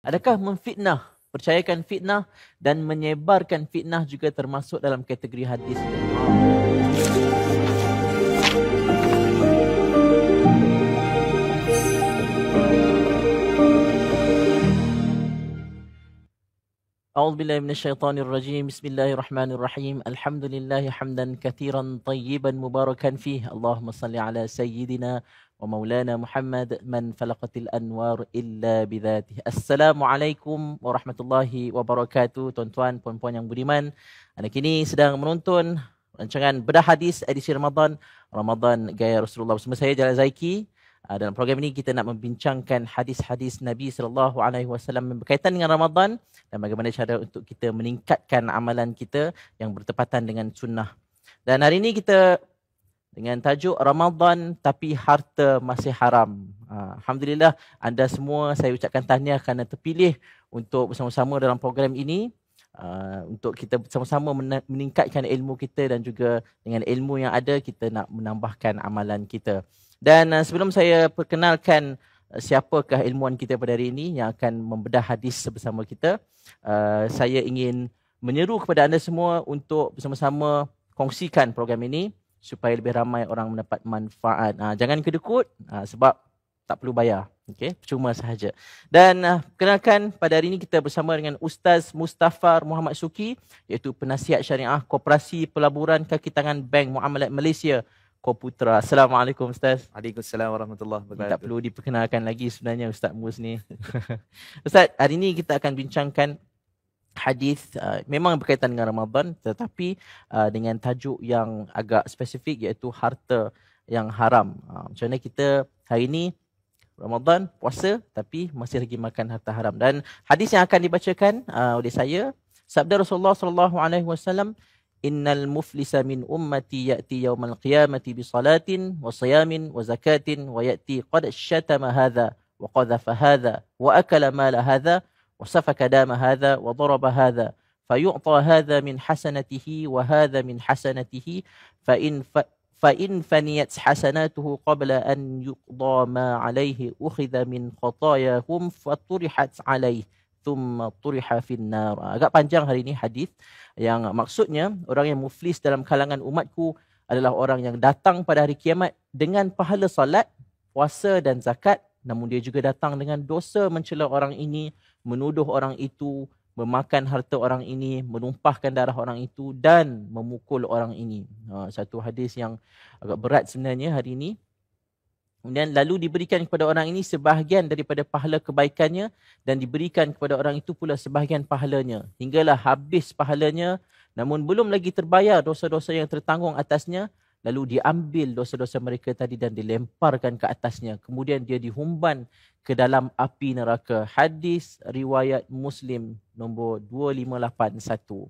Adakah memfitnah, percayakan fitnah dan menyebarkan fitnah juga termasuk dalam kategori hadis? أعوذ بالله من الشيطان الرجيم بسم الله الرحمن الرحيم الحمد لله حمدا كثيرا طيبا مباركا فيه اللهم صل على سيدنا ومولانا محمد من فلقت الأنوار إلا بذاته Assalamualaikum warahmatullahi wabarakatuh Tuan-tuan, puan-puan yang budiman Anda kini sedang menonton rancangan Bedah Hadis edisi Ramadan Ramadan Gaya Rasulullah bersama saya Jalal Zaiki Uh, dalam program ini kita nak membincangkan hadis-hadis Nabi sallallahu alaihi wasallam berkaitan dengan Ramadan dan bagaimana cara untuk kita meningkatkan amalan kita yang bertepatan dengan sunnah. Dan hari ini kita dengan tajuk Ramadan tapi harta masih haram. Uh, Alhamdulillah anda semua saya ucapkan tahniah kerana terpilih untuk bersama-sama dalam program ini. Uh, untuk kita sama-sama meningkatkan ilmu kita dan juga dengan ilmu yang ada kita nak menambahkan amalan kita. Dan uh, sebelum saya perkenalkan siapakah ilmuwan kita pada hari ini yang akan membedah hadis bersama kita, saya ingin menyeru kepada anda semua untuk bersama-sama kongsikan program ini supaya lebih ramai orang mendapat manfaat. Uh, jangan kedekut uh, sebab tak perlu bayar. Okay, cuma sahaja. Dan uh, kenalkan pada hari ini kita bersama dengan Ustaz Mustafa Muhammad Suki iaitu penasihat syariah Koperasi Pelaburan Kaki Tangan Bank Muamalat Malaysia Koputra. Assalamualaikum Ustaz. Waalaikumsalam warahmatullahi wabarakatuh. Tak perlu diperkenalkan lagi sebenarnya Ustaz Mus ni. Ustaz, hari ini kita akan bincangkan hadis uh, memang berkaitan dengan Ramadan tetapi uh, dengan tajuk yang agak spesifik iaitu harta yang haram. Uh, macam mana kita hari ini Ramadan puasa tapi masih lagi makan harta haram dan hadis yang akan dibacakan uh, oleh saya sabda Rasulullah sallallahu alaihi wasallam innal muflisa min ummati ya'ti yawmal qiyamati bi salatin wa siyamin wa zakatin wa ya'ti qad syatama hadha wa qadhafa hadha wa akala mala hadha wa safaka dama hadha wa daraba hadha fayu'ta hadha min hasanatihi wa hadha min hasanatihi fa in fa فإن فنيت حسناته قبل أن يقضى ما عليه أخذ من خطاياهم فطرحت عليه thumma turiha finnar. Agak panjang hari ini hadis yang maksudnya orang yang muflis dalam kalangan umatku adalah orang yang datang pada hari kiamat dengan pahala salat, puasa dan zakat namun dia juga datang dengan dosa mencela orang ini, menuduh orang itu, memakan harta orang ini, menumpahkan darah orang itu dan memukul orang ini. Ha, satu hadis yang agak berat sebenarnya hari ini Kemudian lalu diberikan kepada orang ini sebahagian daripada pahala kebaikannya dan diberikan kepada orang itu pula sebahagian pahalanya. Hinggalah habis pahalanya namun belum lagi terbayar dosa-dosa yang tertanggung atasnya. Lalu diambil dosa-dosa mereka tadi dan dilemparkan ke atasnya. Kemudian dia dihumban ke dalam api neraka. Hadis riwayat Muslim nombor 2581.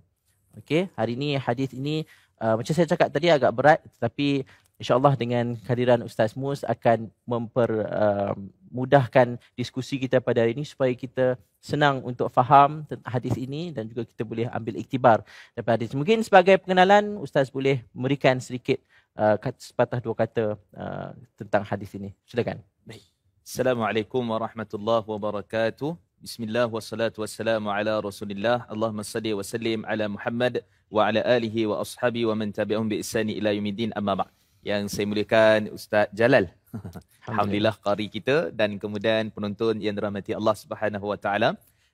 Okey, hari ini hadis ini uh, macam saya cakap tadi agak berat tetapi InsyaAllah dengan kehadiran Ustaz Mus akan mempermudahkan uh, diskusi kita pada hari ini supaya kita senang untuk faham hadis ini dan juga kita boleh ambil iktibar daripada hadis. Mungkin sebagai pengenalan Ustaz boleh memberikan sedikit uh, sepatah dua kata uh, tentang hadis ini. Silakan. Baik. Assalamualaikum warahmatullahi wabarakatuh. Bismillah wassalatu wassalamu ala rasulillah. Allahumma salli wa sallim ala Muhammad wa ala alihi wa ashabi wa man tabi'ahum bi ihsani ila yaumiddin amma ba'd yang saya muliakan Ustaz Jalal. Alhamdulillah qari kita dan kemudian penonton yang dirahmati Allah Subhanahu Wa Taala.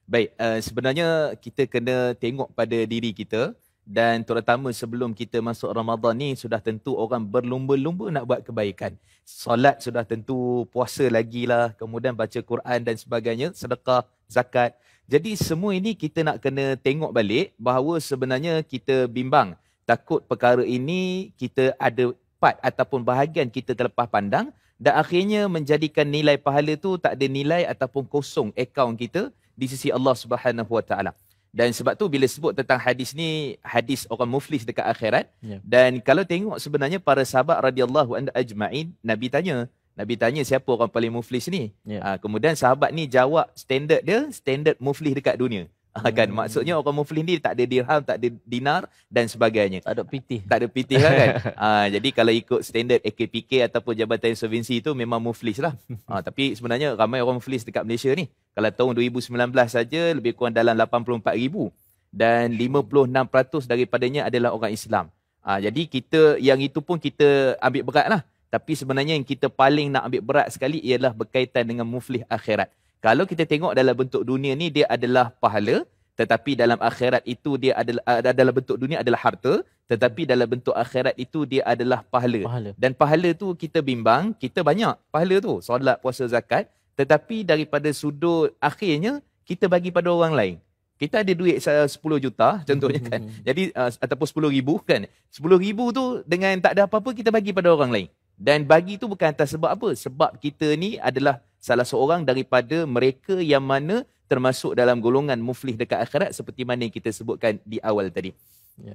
Baik, uh, sebenarnya kita kena tengok pada diri kita dan terutama sebelum kita masuk Ramadan ni sudah tentu orang berlumba-lumba nak buat kebaikan. Solat sudah tentu, puasa lagi lah, kemudian baca Quran dan sebagainya, sedekah, zakat. Jadi semua ini kita nak kena tengok balik bahawa sebenarnya kita bimbang. Takut perkara ini kita ada part ataupun bahagian kita terlepas pandang dan akhirnya menjadikan nilai pahala tu tak ada nilai ataupun kosong akaun kita di sisi Allah Subhanahu Wa Taala. Dan sebab tu bila sebut tentang hadis ni hadis orang muflis dekat akhirat yeah. dan kalau tengok sebenarnya para sahabat radhiyallahu anhu ajma'in Nabi tanya Nabi tanya siapa orang paling muflis ni? Yeah. Ha, kemudian sahabat ni jawab standard dia standard muflis dekat dunia. Hmm. kan maksudnya orang muflis ni tak ada dirham, tak ada dinar dan sebagainya. Tak ada pitih. Tak ada pitih lah kan. ha, jadi kalau ikut standard AKPK ataupun Jabatan Insolvensi itu memang muflis lah. Ha, tapi sebenarnya ramai orang muflis dekat Malaysia ni. Kalau tahun 2019 saja lebih kurang dalam 84 ribu dan 56% daripadanya adalah orang Islam. Ha, jadi kita yang itu pun kita ambil berat lah. Tapi sebenarnya yang kita paling nak ambil berat sekali ialah berkaitan dengan muflis akhirat. Kalau kita tengok dalam bentuk dunia ni dia adalah pahala, tetapi dalam akhirat itu dia adalah dalam bentuk dunia adalah harta, tetapi dalam bentuk akhirat itu dia adalah pahala. pahala. Dan pahala tu kita bimbang, kita banyak pahala tu, solat, puasa, zakat, tetapi daripada sudut akhirnya kita bagi pada orang lain. Kita ada duit 10 juta contohnya kan. Jadi uh, ataupun 10 ribu kan. 10 ribu tu dengan tak ada apa-apa kita bagi pada orang lain. Dan bagi tu bukan atas sebab apa? Sebab kita ni adalah salah seorang daripada mereka yang mana termasuk dalam golongan muflih dekat akhirat seperti mana yang kita sebutkan di awal tadi. Ya.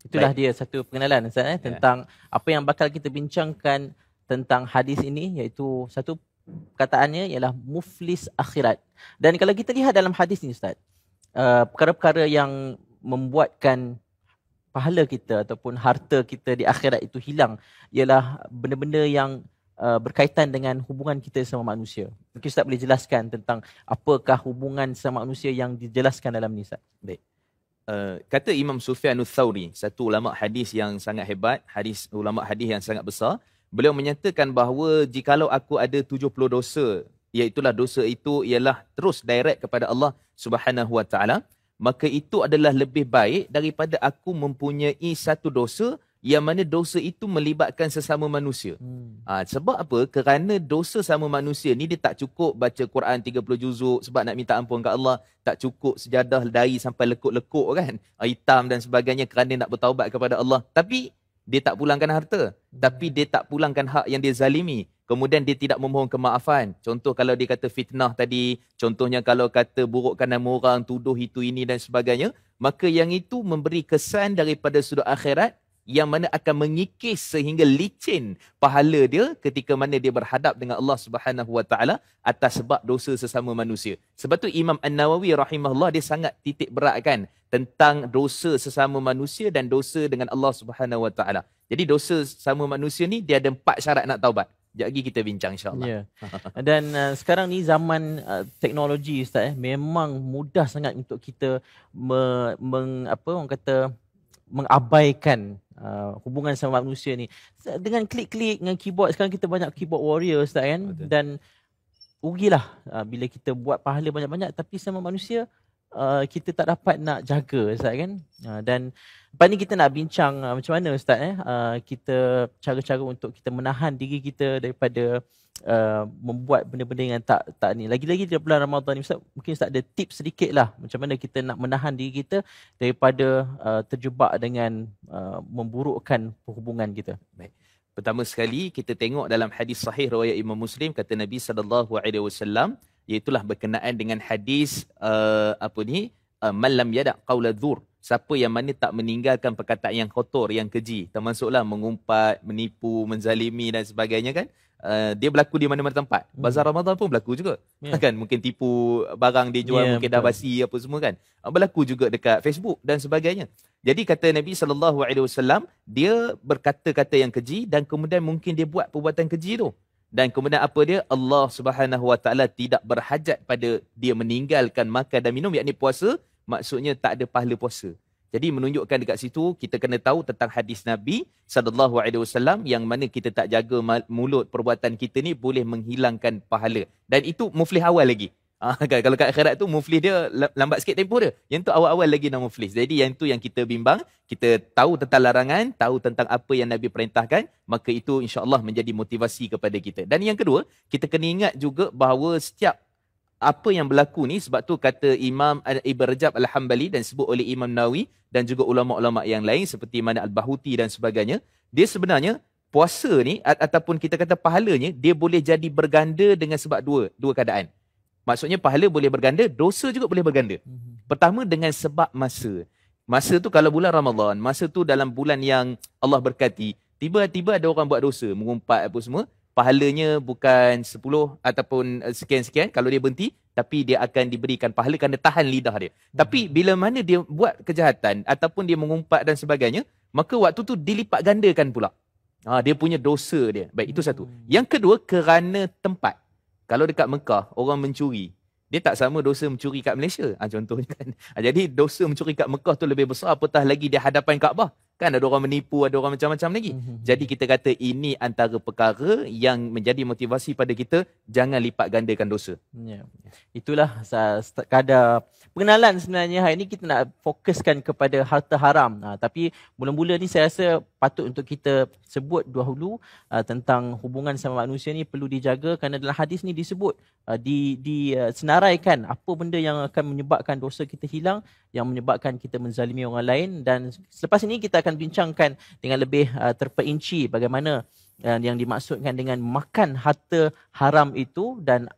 Itulah Baik. dia satu pengenalan Ustaz eh, ya. tentang apa yang bakal kita bincangkan tentang hadis ini iaitu satu perkataannya ialah muflis akhirat. Dan kalau kita lihat dalam hadis ini Ustaz, uh, perkara-perkara yang membuatkan pahala kita ataupun harta kita di akhirat itu hilang ialah benda-benda yang uh, berkaitan dengan hubungan kita sama manusia. Mungkin Ustaz boleh jelaskan tentang apakah hubungan sama manusia yang dijelaskan dalam ni Ustaz. Baik. Uh, kata Imam Sufyan Thawri, satu ulama hadis yang sangat hebat, hadis ulama hadis yang sangat besar, beliau menyatakan bahawa jikalau aku ada 70 dosa, iaitulah dosa itu ialah terus direct kepada Allah Subhanahu Wa Taala, maka itu adalah lebih baik daripada aku mempunyai satu dosa yang mana dosa itu melibatkan sesama manusia. Hmm. Ha, sebab apa? Kerana dosa sama manusia ni dia tak cukup baca Quran 30 juzuk sebab nak minta ampun kat Allah. Tak cukup sejadah dari sampai lekuk-lekuk kan. Ha, hitam dan sebagainya kerana nak bertaubat kepada Allah. Tapi dia tak pulangkan harta. Hmm. Tapi dia tak pulangkan hak yang dia zalimi. Kemudian dia tidak memohon kemaafan. Contoh kalau dia kata fitnah tadi. Contohnya kalau kata burukkan nama orang, tuduh itu ini dan sebagainya. Maka yang itu memberi kesan daripada sudut akhirat yang mana akan mengikis sehingga licin pahala dia ketika mana dia berhadap dengan Allah Subhanahu Wa Taala atas sebab dosa sesama manusia. Sebab tu Imam An-Nawawi rahimahullah dia sangat titik beratkan tentang dosa sesama manusia dan dosa dengan Allah Subhanahu Wa Taala. Jadi dosa sesama manusia ni dia ada empat syarat nak taubat. Sekejap lagi kita bincang insyaAllah. Yeah. Dan uh, sekarang ni zaman uh, teknologi Ustaz eh, memang mudah sangat untuk kita me, meng, apa orang kata mengabaikan uh, hubungan sama manusia ni. Dengan klik-klik dengan keyboard sekarang kita banyak keyboard warrior ustaz kan? Betul. dan rugilah uh, bila kita buat pahala banyak-banyak. Tapi sama manusia uh, kita tak dapat nak jaga ustaz kan? Uh, dan lepas ni kita nak bincang uh, macam mana ustaz eh uh, kita cara-cara untuk kita menahan diri kita daripada uh, membuat benda-benda yang tak tak ni. Lagi-lagi di bulan Ramadan ni Ustaz, mungkin Ustaz ada tips sedikit lah macam mana kita nak menahan diri kita daripada uh, terjebak dengan uh, memburukkan hubungan kita. Baik. Pertama sekali kita tengok dalam hadis sahih riwayat Imam Muslim kata Nabi sallallahu alaihi wasallam berkenaan dengan hadis uh, apa ni uh, malam yada qaula dzur siapa yang mana tak meninggalkan perkataan yang kotor yang keji termasuklah mengumpat menipu menzalimi dan sebagainya kan uh, dia berlaku di mana-mana tempat. Hmm. Bazar Ramadan pun berlaku juga. Yeah. Kan mungkin tipu barang dia jual yeah, mungkin betul. dah basi apa semua kan. Uh, berlaku juga dekat Facebook dan sebagainya. Jadi kata Nabi sallallahu alaihi wasallam, dia berkata-kata yang keji dan kemudian mungkin dia buat perbuatan keji tu. Dan kemudian apa dia? Allah Subhanahu wa taala tidak berhajat pada dia meninggalkan makan dan minum yakni puasa, maksudnya tak ada pahala puasa. Jadi menunjukkan dekat situ kita kena tahu tentang hadis Nabi sallallahu alaihi wasallam yang mana kita tak jaga mulut perbuatan kita ni boleh menghilangkan pahala. Dan itu muflih awal lagi. Kan? Kalau kat akhirat tu muflih dia lambat sikit tempoh dia. Yang tu awal-awal lagi nak muflih. Jadi yang tu yang kita bimbang, kita tahu tentang larangan, tahu tentang apa yang Nabi perintahkan, maka itu insya-Allah menjadi motivasi kepada kita. Dan yang kedua, kita kena ingat juga bahawa setiap apa yang berlaku ni sebab tu kata Imam Ibn Rajab Al-Hambali dan sebut oleh Imam Nawawi dan juga ulama-ulama yang lain seperti mana Al-Bahuti dan sebagainya dia sebenarnya puasa ni ataupun kita kata pahalanya dia boleh jadi berganda dengan sebab dua dua keadaan. Maksudnya pahala boleh berganda dosa juga boleh berganda. Mhm. pertama dengan sebab masa. Masa tu kalau bulan Ramadan masa tu dalam bulan yang Allah berkati tiba-tiba ada orang buat dosa mengumpat apa semua pahalanya bukan 10 ataupun eh, sekian-sekian kalau dia berhenti tapi dia akan diberikan pahala kerana tahan lidah dia. Hmm. Tapi bila mana dia buat kejahatan ataupun dia mengumpat dan sebagainya, maka waktu tu dilipat gandakan pula. Ha, dia punya dosa dia. Baik, itu satu. Hmm. Yang kedua, kerana tempat. Kalau dekat Mekah, orang mencuri. Dia tak sama dosa mencuri kat Malaysia. Ha, contohnya kan. Ha, jadi dosa mencuri kat Mekah tu lebih besar apatah lagi di hadapan Kaabah. Kan ada orang menipu, ada orang macam-macam lagi. Mm-hmm. Jadi kita kata ini antara perkara yang menjadi motivasi pada kita jangan lipat gandakan dosa. Ya. Itulah kadar pengenalan sebenarnya hari ini kita nak fokuskan kepada harta haram. Ha, tapi mula-mula ni saya rasa patut untuk kita sebut dahulu uh, tentang hubungan sama manusia ni perlu dijaga kerana dalam hadis ni disebut uh, di di uh, senaraikan apa benda yang akan menyebabkan dosa kita hilang yang menyebabkan kita menzalimi orang lain dan selepas ini kita akan bincangkan dengan lebih uh, terperinci bagaimana uh, yang dimaksudkan dengan makan harta haram itu dan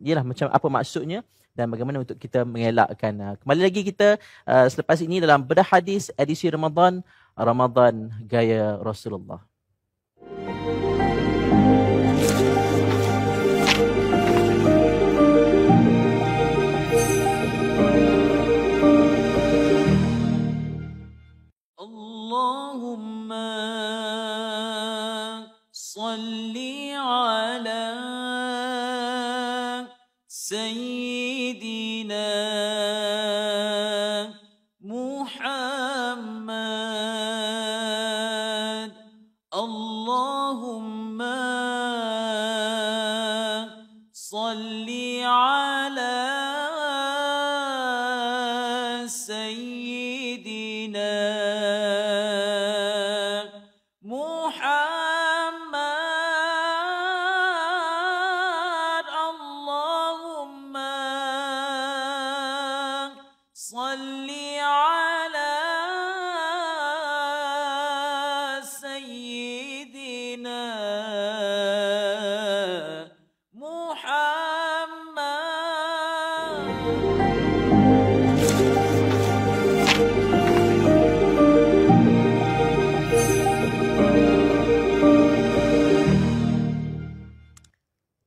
ialah macam apa maksudnya dan bagaimana untuk kita mengelakkan. Uh, kembali lagi kita uh, selepas ini dalam bedah hadis edisi Ramadan Ramadan gaya Rasulullah.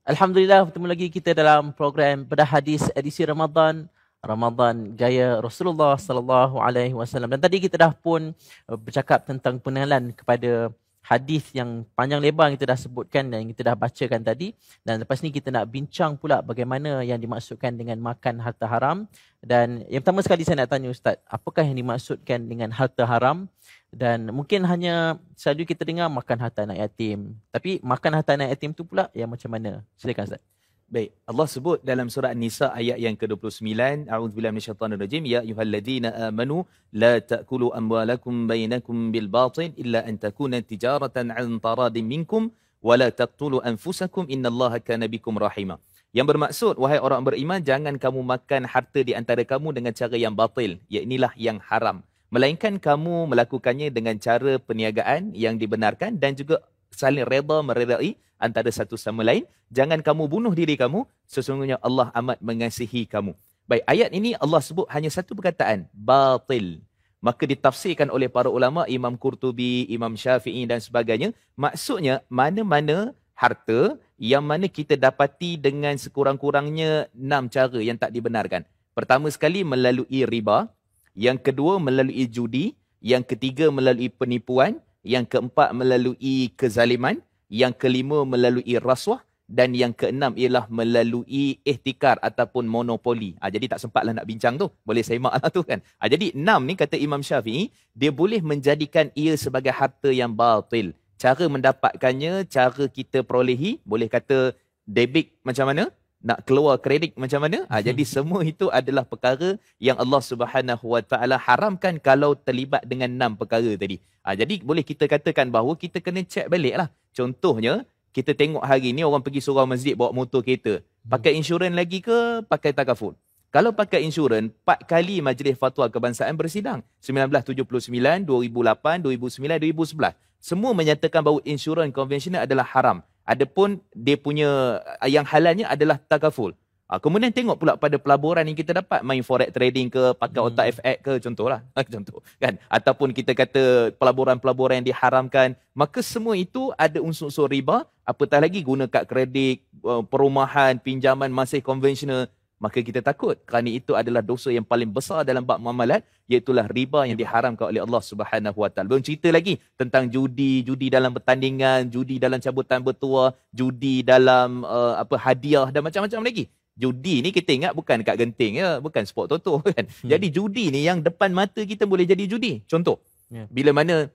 Alhamdulillah bertemu lagi kita dalam program Bedah Hadis edisi Ramadan Ramadan gaya Rasulullah sallallahu alaihi wasallam. Dan tadi kita dah pun uh, bercakap tentang pengenalan kepada hadis yang panjang lebar yang kita dah sebutkan dan yang kita dah bacakan tadi dan lepas ni kita nak bincang pula bagaimana yang dimaksudkan dengan makan harta haram dan yang pertama sekali saya nak tanya ustaz apakah yang dimaksudkan dengan harta haram dan mungkin hanya selalu kita dengar makan harta anak yatim. Tapi makan harta anak yatim tu pula yang macam mana? Silakan Ustaz. Baik, Allah sebut dalam surah An-Nisa ayat yang ke-29, A'udzubillahi minasyaitonirrajim, ya ayyuhalladzina amanu la ta'kulu amwalakum bainakum bil batil illa an takuna tijaratan 'an taradin minkum wa la taqtulu anfusakum innallaha kana bikum rahima. Yang bermaksud wahai orang beriman jangan kamu makan harta di antara kamu dengan cara yang batil, iaitu yang haram melainkan kamu melakukannya dengan cara perniagaan yang dibenarkan dan juga saling reda meredai antara satu sama lain jangan kamu bunuh diri kamu sesungguhnya Allah amat mengasihi kamu. Baik ayat ini Allah sebut hanya satu perkataan batil. Maka ditafsirkan oleh para ulama Imam Qurtubi Imam Syafi'i dan sebagainya maksudnya mana-mana harta yang mana kita dapati dengan sekurang-kurangnya enam cara yang tak dibenarkan. Pertama sekali melalui riba. Yang kedua melalui judi, yang ketiga melalui penipuan, yang keempat melalui kezaliman, yang kelima melalui rasuah dan yang keenam ialah melalui ihtikar ataupun monopoli. Ha, jadi tak sempatlah nak bincang tu. Boleh semak lah tu kan. Ha, jadi enam ni kata Imam Syafi'i, dia boleh menjadikan ia sebagai harta yang batil. Cara mendapatkannya, cara kita perolehi, boleh kata debit macam mana? Nak keluar kredit macam mana. Ha, jadi semua itu adalah perkara yang Allah Subhanahu Wa Taala haramkan kalau terlibat dengan enam perkara tadi. Ha, jadi boleh kita katakan bahawa kita kena check balik lah. Contohnya, kita tengok hari ni orang pergi surau masjid bawa motor kereta. Pakai insurans lagi ke pakai takaful? Kalau pakai insurans, empat kali Majlis Fatwa Kebangsaan bersidang. 1979, 2008, 2009, 2011. Semua menyatakan bahawa insurans konvensional adalah haram. Adapun dia punya uh, yang halalnya adalah takaful. Ha, kemudian tengok pula pada pelaburan yang kita dapat. Main forex trading ke pakai hmm. otak FX ke contohlah. Contoh kan? Ataupun kita kata pelaburan-pelaburan yang diharamkan. Maka semua itu ada unsur-unsur riba. Apatah lagi guna kad kredit uh, perumahan pinjaman masih konvensional maka kita takut kerana itu adalah dosa yang paling besar dalam bab muamalat iaitu riba yang diharamkan oleh Allah Subhanahu Wa Taala. Belum cerita lagi tentang judi, judi dalam pertandingan, judi dalam cabutan bertua, judi dalam uh, apa hadiah dan macam-macam lagi. Judi ni kita ingat bukan kat genting ya, bukan sport toto kan. Hmm. Jadi judi ni yang depan mata kita boleh jadi judi. Contoh, yeah. bila mana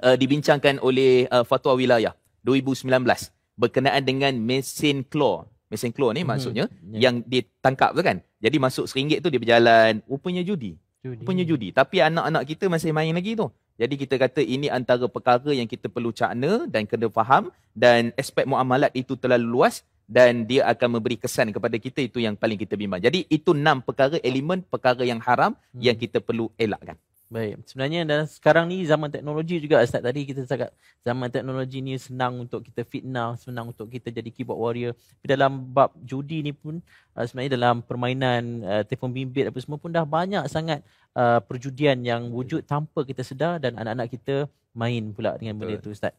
uh, dibincangkan oleh uh, Fatwa Wilayah 2019 berkenaan dengan mesin claw mesin claw ni hmm. maksudnya yeah. yang ditangkap tu kan. Jadi masuk seringgit tu dia berjalan. Rupanya judi. judi. Rupanya judi. Tapi anak-anak kita masih main lagi tu. Jadi kita kata ini antara perkara yang kita perlu cakna dan kena faham dan aspek muamalat itu terlalu luas dan dia akan memberi kesan kepada kita itu yang paling kita bimbang. Jadi itu enam perkara elemen perkara yang haram hmm. yang kita perlu elakkan. Baik. Sebenarnya dan sekarang ni zaman teknologi juga Ustaz tadi kita cakap zaman teknologi ni senang untuk kita fitnah, senang untuk kita jadi keyboard warrior. Tapi dalam bab judi ni pun uh, sebenarnya dalam permainan uh, telefon bimbit apa semua pun dah banyak sangat uh, perjudian yang wujud tanpa kita sedar dan anak-anak kita main pula dengan benda itu Ustaz.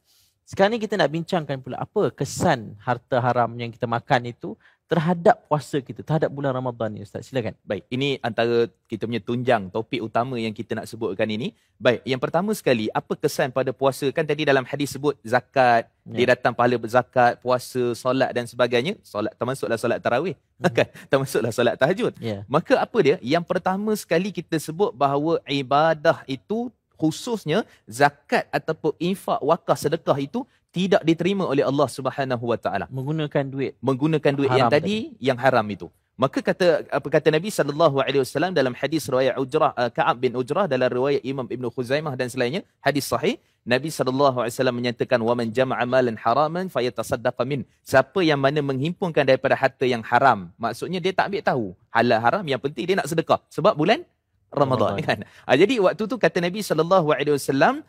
Sekarang ni kita nak bincangkan pula apa kesan harta haram yang kita makan itu terhadap puasa kita, terhadap bulan Ramadan ni Ustaz. Silakan. Baik, ini antara kita punya tunjang topik utama yang kita nak sebutkan ini. Baik, yang pertama sekali, apa kesan pada puasa? Kan tadi dalam hadis sebut zakat, ya. dia datang pahala berzakat, puasa, solat dan sebagainya. Solat termasuklah solat tarawih. Mm-hmm. Kan? termasuklah solat tahajud. Ya. Maka apa dia? Yang pertama sekali kita sebut bahawa ibadah itu khususnya zakat ataupun infak wakaf sedekah itu tidak diterima oleh Allah Subhanahu Wa Taala. Menggunakan duit. Menggunakan duit yang tadi, tadi yang haram itu. Maka kata apa kata Nabi sallallahu alaihi wasallam dalam hadis riwayat Ujrah uh, Ka'ab bin Ujrah dalam riwayat Imam Ibn Khuzaimah dan selainnya hadis sahih Nabi sallallahu alaihi wasallam menyatakan wa man jama'a malan haraman fayatasaddaqa min siapa yang mana menghimpunkan daripada harta yang haram maksudnya dia tak ambil tahu halal haram yang penting dia nak sedekah sebab bulan Ramadan kan. Ha, jadi waktu tu kata Nabi sallallahu alaihi wasallam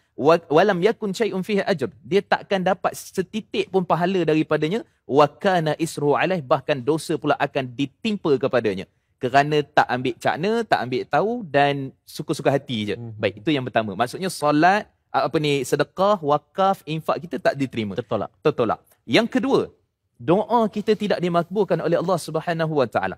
walam yakun syai'un fihi ajr. Dia takkan dapat setitik pun pahala daripadanya wa kana isru alaih bahkan dosa pula akan ditimpa kepadanya. Kerana tak ambil cakna, tak ambil tahu dan suka-suka hati je. Hmm. Baik, itu yang pertama. Maksudnya solat, apa ni, sedekah, wakaf, infak kita tak diterima. Tertolak. Tertolak. Yang kedua, doa kita tidak dimakbulkan oleh Allah Subhanahu Wa Taala.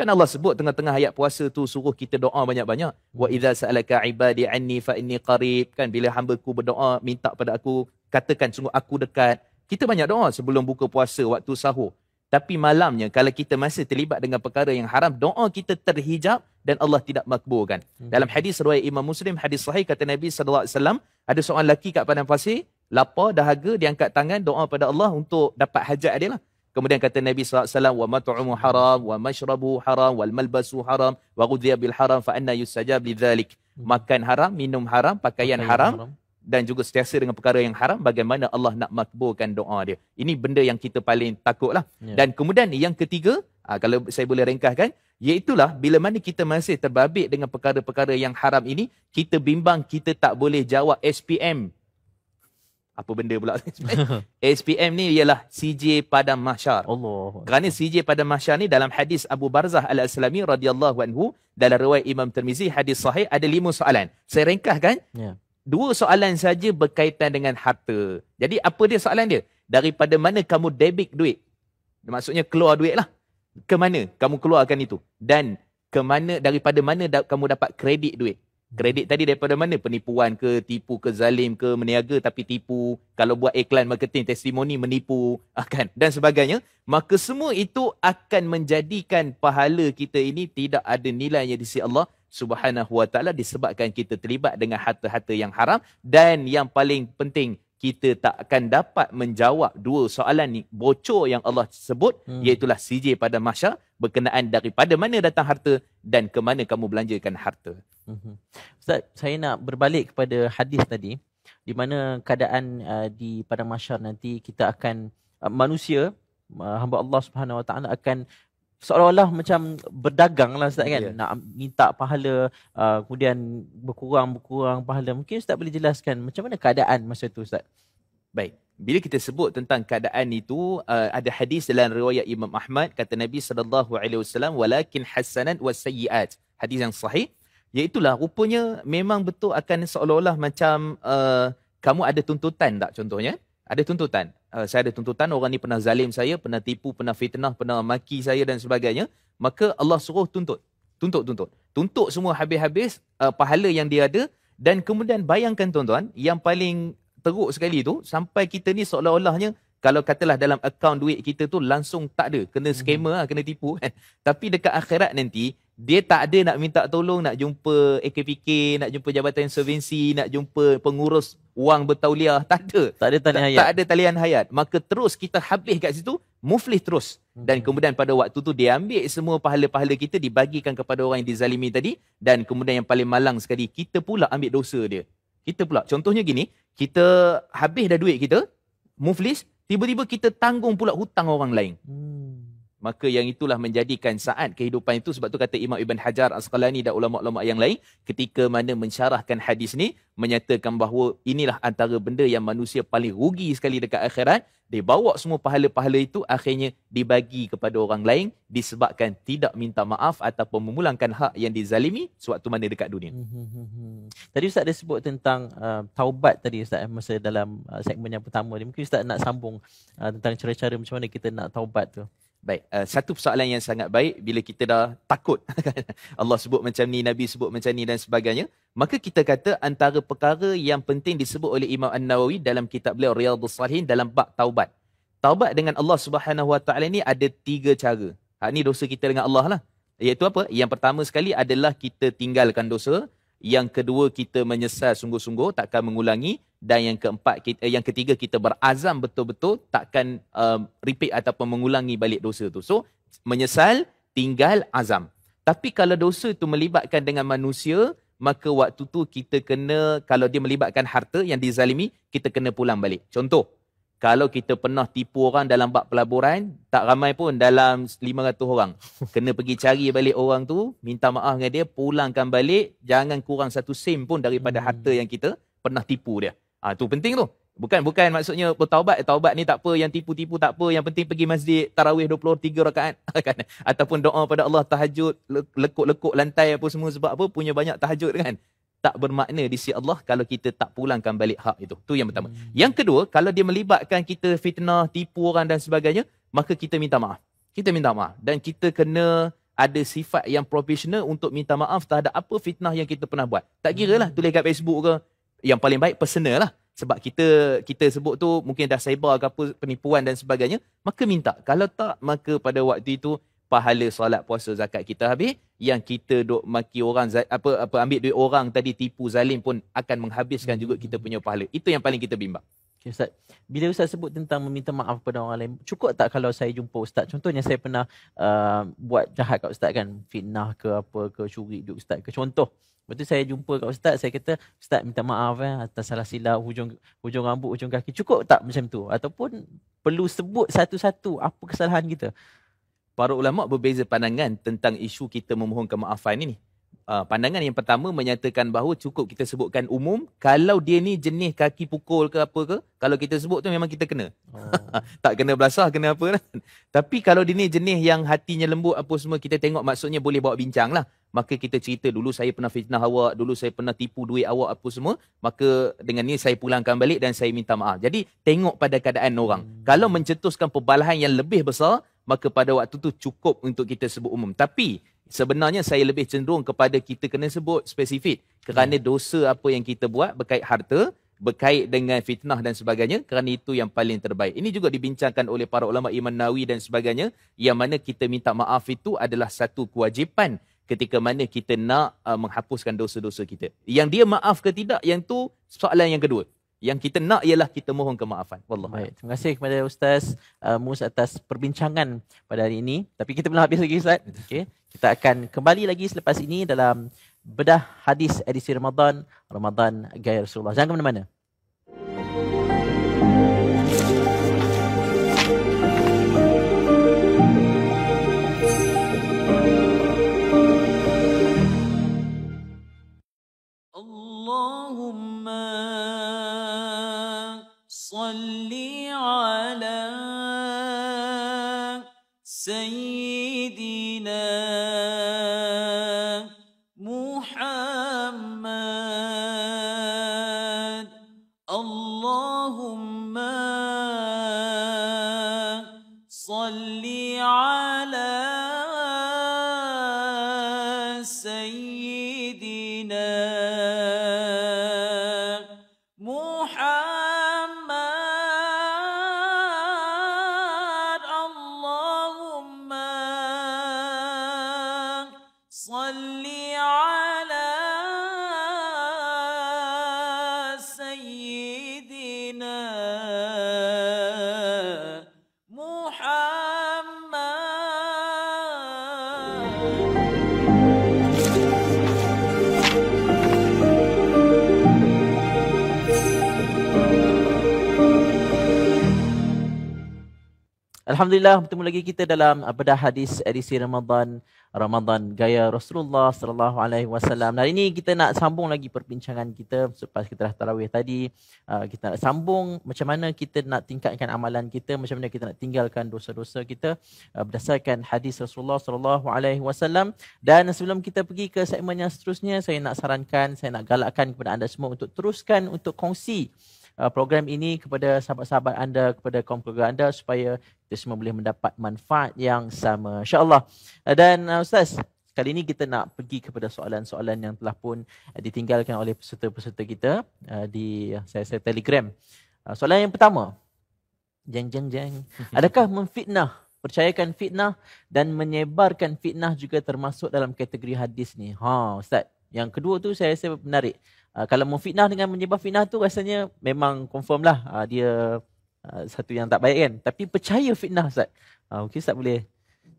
Kan Allah sebut tengah-tengah ayat puasa tu suruh kita doa banyak-banyak. Wa idza sa'alaka ibadi anni fa inni qarib. Kan bila hamba-Ku berdoa minta pada aku katakan sungguh aku dekat. Kita banyak doa sebelum buka puasa waktu sahur. Tapi malamnya kalau kita masih terlibat dengan perkara yang haram, doa kita terhijab dan Allah tidak makbulkan. Hmm. Dalam hadis riwayat Imam Muslim, hadis sahih kata Nabi sallallahu alaihi wasallam, ada seorang lelaki kat padang pasir, lapar, dahaga, dia angkat tangan doa pada Allah untuk dapat hajat dia lah. Kemudian kata Nabi SAW, wa mat'umu haram, wa mashrabu haram, wal malbasu haram, wa ghudhiya bil haram, fa anna yusajab li dhalik. Makan haram, minum haram, pakaian, pakaian haram, haram, dan juga setiasa dengan perkara yang haram, bagaimana Allah nak makbulkan doa dia. Ini benda yang kita paling takutlah. Ya. Dan kemudian yang ketiga, ah, kalau saya boleh ringkaskan, iaitulah bila mana kita masih terbabit dengan perkara-perkara yang haram ini, kita bimbang kita tak boleh jawab SPM apa benda pula SPM ni ialah CJ Padang Mahsyar. Allah. Kerana CJ Padang Mahsyar ni dalam hadis Abu Barzah Al-Aslami radhiyallahu anhu dalam riwayat Imam Tirmizi hadis sahih ada lima soalan. Saya ringkaskan. Ya. Dua soalan saja berkaitan dengan harta. Jadi apa dia soalan dia? Daripada mana kamu debit duit? Maksudnya keluar duit lah. Ke mana kamu keluarkan itu? Dan ke mana daripada mana da- kamu dapat kredit duit? Kredit tadi daripada mana? Penipuan ke, tipu ke, zalim ke, meniaga tapi tipu. Kalau buat iklan marketing, testimoni menipu. akan Dan sebagainya. Maka semua itu akan menjadikan pahala kita ini tidak ada nilainya di sisi Allah subhanahu wa ta'ala disebabkan kita terlibat dengan harta-harta yang haram. Dan yang paling penting, kita tak akan dapat menjawab dua soalan ni bocor yang Allah sebut hmm. iaitulah CJ pada masa berkenaan daripada mana datang harta dan ke mana kamu belanjakan harta. Hmm. Ustaz, saya nak berbalik kepada hadis tadi di mana keadaan uh, di pada mahsyar nanti kita akan uh, manusia uh, hamba Allah Subhanahu Wa Taala akan seolah-olah macam berdagang lah Ustaz kan. Yeah. Nak minta pahala uh, kemudian berkurang-berkurang pahala. Mungkin Ustaz boleh jelaskan macam mana keadaan masa itu Ustaz? Baik. Bila kita sebut tentang keadaan itu uh, ada hadis dalam riwayat Imam Ahmad kata Nabi sallallahu alaihi wasallam walakin hasanat was sayyiat. Hadis yang sahih. Iaitulah rupanya memang betul akan seolah-olah macam uh, kamu ada tuntutan tak contohnya? Ada tuntutan uh, saya ada tuntutan orang ni pernah zalim saya, pernah tipu, pernah fitnah, pernah maki saya dan sebagainya, maka Allah suruh tuntut. Tuntut, tuntut. Tuntut semua habis-habis uh, pahala yang dia ada dan kemudian bayangkan tuan-tuan, yang paling teruk sekali tu, sampai kita ni seolah-olahnya kalau katalah dalam akaun duit kita tu langsung tak ada. Kena hmm. scammer lah, kena tipu kan. Tapi dekat akhirat nanti, dia tak ada nak minta tolong, nak jumpa AKPK, nak jumpa Jabatan Insolvensi, nak jumpa pengurus wang bertauliah. Tak ada. Tak ada talian hayat. Tak ada talian hayat. Maka terus kita habis kat situ, muflih terus. Dan hmm. kemudian pada waktu tu dia ambil semua pahala-pahala kita dibagikan kepada orang yang dizalimi tadi. Dan kemudian yang paling malang sekali, kita pula ambil dosa dia. Kita pula. Contohnya gini, kita habis dah duit kita, muflis, tiba-tiba kita tanggung pula hutang orang lain. Hmm. Maka yang itulah menjadikan saat kehidupan itu sebab tu kata Imam Ibn Hajar Asqalani dan ulama-ulama yang lain ketika mana mensyarahkan hadis ni menyatakan bahawa inilah antara benda yang manusia paling rugi sekali dekat akhirat dia bawa semua pahala-pahala itu akhirnya dibagi kepada orang lain disebabkan tidak minta maaf ataupun memulangkan hak yang dizalimi sewaktu mana dekat dunia. Tadi Ustaz ada sebut tentang uh, taubat tadi Ustaz masa dalam uh, segmen yang pertama ni. Mungkin Ustaz nak sambung uh, tentang cara-cara macam mana kita nak taubat tu. Baik, uh, satu persoalan yang sangat baik bila kita dah takut Allah sebut macam ni, Nabi sebut macam ni dan sebagainya, maka kita kata antara perkara yang penting disebut oleh Imam An-Nawawi dalam kitab beliau Riyadhus Salihin dalam bab taubat. Taubat dengan Allah Subhanahu Wa Taala ni ada tiga cara. Ha ni dosa kita dengan Allah lah. Iaitu apa? Yang pertama sekali adalah kita tinggalkan dosa, yang kedua kita menyesal sungguh-sungguh takkan mengulangi dan yang keempat kita, eh, yang ketiga kita berazam betul-betul takkan um, repeat ataupun mengulangi balik dosa tu. So menyesal tinggal azam. Tapi kalau dosa itu melibatkan dengan manusia, maka waktu tu kita kena kalau dia melibatkan harta yang dizalimi, kita kena pulang balik. Contoh, kalau kita pernah tipu orang dalam bab pelaburan, tak ramai pun dalam 500 orang. Kena pergi cari balik orang tu, minta maaf dengan dia, pulangkan balik, jangan kurang satu sen pun daripada hmm. harta yang kita pernah tipu dia. Ah ha, tu penting tu. Bukan bukan maksudnya bertaubat, taubat ni tak apa, yang tipu-tipu tak apa, yang penting pergi masjid tarawih 23 rakaat kan. Ataupun doa pada Allah tahajud, lekuk-lekuk lantai apa semua sebab apa punya banyak tahajud kan. Tak bermakna di sisi Allah kalau kita tak pulangkan balik hak itu. Tu yang pertama. Hmm. Yang kedua, kalau dia melibatkan kita fitnah, tipu orang dan sebagainya, maka kita minta maaf. Kita minta maaf dan kita kena ada sifat yang profesional untuk minta maaf terhadap apa fitnah yang kita pernah buat. Tak kira lah hmm. tulis kat Facebook ke, yang paling baik personal lah. Sebab kita kita sebut tu mungkin dah cyber ke apa penipuan dan sebagainya. Maka minta. Kalau tak, maka pada waktu itu pahala solat puasa zakat kita habis. Yang kita duk maki orang, apa apa ambil duit orang tadi tipu zalim pun akan menghabiskan juga kita punya pahala. Itu yang paling kita bimbang. Okay, Ustaz. Bila Ustaz sebut tentang meminta maaf kepada orang lain, cukup tak kalau saya jumpa Ustaz? Contohnya saya pernah uh, buat jahat kat Ustaz kan, fitnah ke apa ke, curi duit Ustaz ke. Contoh, Lepas tu saya jumpa kat ustaz, saya kata, ustaz minta maaf eh, atas salah silap hujung hujung rambut, hujung kaki. Cukup tak macam tu? Ataupun perlu sebut satu-satu apa kesalahan kita? Para ulama berbeza pandangan tentang isu kita memohon kemaafan ini. Uh, pandangan yang pertama menyatakan bahawa cukup kita sebutkan umum kalau dia ni jenis kaki pukul ke apa ke kalau kita sebut tu memang kita kena oh. tak kena belasah kena apa kan tapi kalau dia ni jenis yang hatinya lembut apa semua kita tengok maksudnya boleh bawa bincang lah maka kita cerita dulu saya pernah fitnah awak, dulu saya pernah tipu duit awak apa semua, maka dengan ni saya pulangkan balik dan saya minta maaf. Jadi tengok pada keadaan orang. Hmm. Kalau mencetuskan perbalahan yang lebih besar, maka pada waktu tu cukup untuk kita sebut umum. Tapi sebenarnya saya lebih cenderung kepada kita kena sebut spesifik kerana hmm. dosa apa yang kita buat berkait harta, berkait dengan fitnah dan sebagainya kerana itu yang paling terbaik. Ini juga dibincangkan oleh para ulama Imam Nawawi dan sebagainya yang mana kita minta maaf itu adalah satu kewajipan ketika mana kita nak uh, menghapuskan dosa-dosa kita. Yang dia maaf ke tidak, yang tu soalan yang kedua. Yang kita nak ialah kita mohon kemaafan. Wallah. Baik. Terima kasih kepada Ustaz uh, Mus atas perbincangan pada hari ini. Tapi kita belum habis lagi Ustaz. Okay. Kita akan kembali lagi selepas ini dalam bedah hadis edisi Ramadan. Ramadan Gaya Rasulullah. Jangan ke mana-mana. صل على Alhamdulillah bertemu lagi kita dalam uh, bedah hadis edisi Ramadan Ramadan gaya Rasulullah sallallahu alaihi wasallam. Hari ini kita nak sambung lagi perbincangan kita selepas kita dah tarawih tadi. Uh, kita nak sambung macam mana kita nak tingkatkan amalan kita, macam mana kita nak tinggalkan dosa-dosa kita uh, berdasarkan hadis Rasulullah sallallahu alaihi wasallam. Dan sebelum kita pergi ke segmen yang seterusnya, saya nak sarankan, saya nak galakkan kepada anda semua untuk teruskan untuk kongsi uh, program ini kepada sahabat-sahabat anda, kepada kaum keluarga anda supaya kita semua boleh mendapat manfaat yang sama. InsyaAllah. Uh, Dan uh, Ustaz, kali ini kita nak pergi kepada soalan-soalan yang telah pun uh, ditinggalkan oleh peserta-peserta kita uh, di uh, saya, saya Telegram. Uh, soalan yang pertama. Jeng, jeng, jeng. Adakah memfitnah, percayakan fitnah dan menyebarkan fitnah juga termasuk dalam kategori hadis ni? Ha, Ustaz. Yang kedua tu saya rasa menarik. Uh, kalau memfitnah dengan menyebar fitnah tu rasanya memang confirm lah uh, dia uh, satu yang tak baik kan. Tapi percaya fitnah Ustaz. Uh, mungkin Ustaz boleh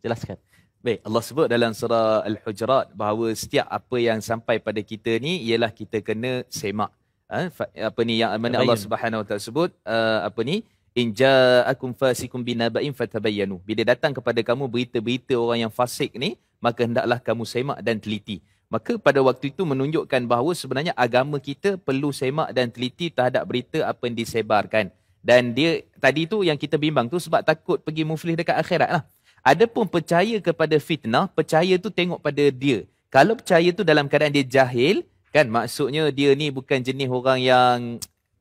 jelaskan. Baik, Allah sebut dalam surah Al-Hujurat bahawa setiap apa yang sampai pada kita ni ialah kita kena semak. Ha? Apa ni yang mana Allah. Subhanahu Wa Taala sebut uh, apa ni? In ja'akum fasikum binaba'in fatabayyanu. Bila datang kepada kamu berita-berita orang yang fasik ni, maka hendaklah kamu semak dan teliti. Maka pada waktu itu menunjukkan bahawa sebenarnya agama kita perlu semak dan teliti terhadap berita apa yang disebarkan. Dan dia tadi tu yang kita bimbang tu sebab takut pergi muflih dekat akhirat lah. Adapun percaya kepada fitnah, percaya tu tengok pada dia. Kalau percaya tu dalam keadaan dia jahil, kan maksudnya dia ni bukan jenis orang yang